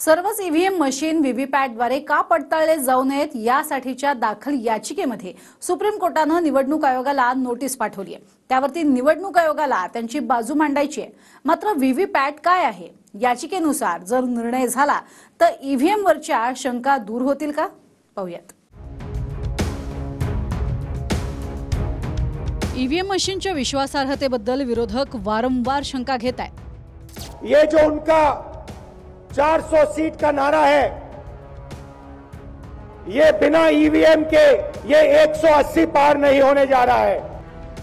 सर्वच EVM machine व्हीव्हीपॅटद्वारे का पडताळले जाऊ नयेत यासाठीच्या दाखल याचिकेमध्ये सुप्रीम कोर्टानं निवडणूक आयोगाला नोटीस पाठवली आहे. त्यावरती निवडणूक आयोगाला त्यांची बाजू मांडायची आहे. मात्र व्हीव्हीपॅट काय आहे? याचिकेनुसार जर निर्णय झाला तर ईव्हीएम वरच्या शंका दूर होतील का? पाहूयात. ईव्हीएम मशीनच्या विश्वासार्हतेबद्दल विरोधक वारंवार शंका घेत आहेत. 400 सीट का नारा है। ये बिना ईव्हीएम के ये 180 पार नहीं होने जा रहा है।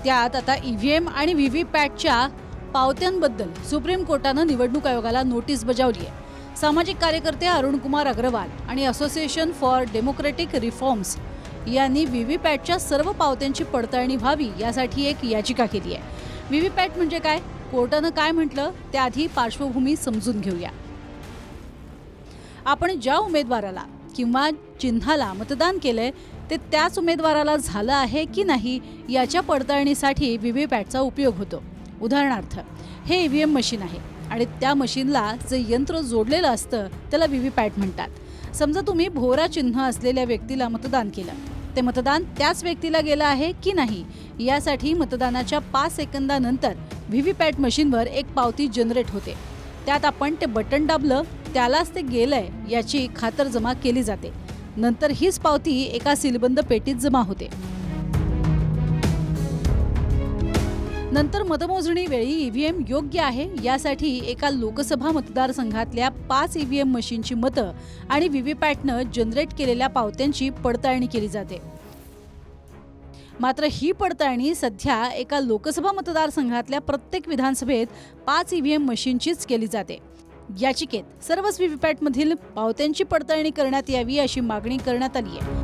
त्यात आता ईव्हीएम आणि व्हीव्हीपॅटच्या पावत्यांबद्दल सुप्रीम कोर्टानं निवडणूक आयोगाला नोटीस बजावली आहे. सामाजिक कार्यकर्ते अरुणकुमार अग्रवाल आणि असोसिएशन फॉर डेमोक्रेटिक रिफॉर्म्स यांनी व्हीव्हीपॅटच्या सर्व पावत्यांची पडताळणी व्हावी यासाठी एक याचिका केली आहे. व्हीव्हीपॅट म्हणजे काय? कोर्टानं काय म्हटलं? त्याआधी पार्श्वभूमी समजून घेऊया. आपण ज्या उमेदवाराला किंवा चिन्हाला मतदान केलंय ते त्याच उमेदवाराला झालं आहे की नाही याच्या पडताळणीसाठी व्ही वी पॅटचा उपयोग होतो. उदाहरणार्थ हे ई व्ही एम मशीन आहे आणि त्या मशीनला जे यंत्र जोडलेलं असतं त्याला व्ही वी पॅट म्हणतात. समजा तुम्ही भोरा चिन्ह असलेल्या व्यक्तीला मतदान केलं ते मतदान त्याच व्यक्तीला गेलं आहे की नाही? यासाठी मतदानाच्या पाच सेकंदानंतर पॅट मशीनवर एक पावती जनरेट होते. त्यात आपण ते बटन दाबलं त्यालाच ते गेलंय याची खातरजमा केली जाते. नंतर हीच पावती एका सीलबंद पेटीत जमा होते. नंतर मतमोजणीवेळी ईव्हीएम योग्य आहे यासाठी एका लोकसभा मतदारसंघातल्या पाच ईव्हीएम मशीनची मतं आणि व्हीव्हीपॅटनं जनरेट केलेल्या पावत्यांची पडताळणी केली जाते. मात्र ही पडताळणी सध्या एका लोकसभा मतदारसंघातल्या प्रत्येक विधानसभेत पाच ईव्हीएम मशीनचीच केली जाते. याचिकेत सर्वच व्हीव्हीपॅटमधील पावत्यांची पडताळणी करण्यात यावी अशी मागणी करण्यात आली आहे.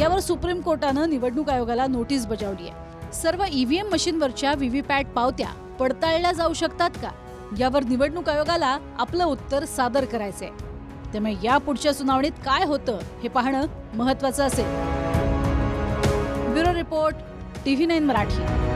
यावर सुप्रीम कोर्टानं निवडणूक आयोगाला नोटीस बजावली आहे. सर्व ईव्हीएम मशीनवरच्या व्हीव्हीपॅट पावत्या पडताळल्या जाऊ शकतात का? यावर निवडणूक आयोगाला आपलं उत्तर सादर करायचंय. त्यामुळे या पुढच्या सुनावणीत काय होतं हे पाहणं महत्वाचं असेल. Bureau report TV nine Marathi.